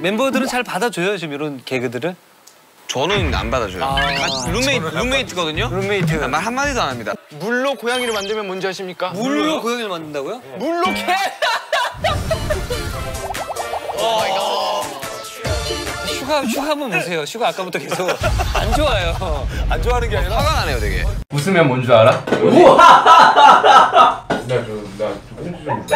멤버들은 잘 받아줘요 지금 이런 개그들을? 저는 안 받아줘요. 아, 아 룸메이트, 룸메이트거든요. 룸메이트. 아, 말 한마디도 안 합니다. 물로 고양이를 만들면 뭔지 아십니까? 물로 물로 고양이를 만든다고요? 네. 물로 개. 어. 어. 슈가 슈가 한번 보세요. 슈가 아까부터 계속 안 좋아요. 안 좋아하는 게 어, 아니라 화가 나네요, 되게. 웃으면 뭔 줄 알아? 우와! 나좀나좀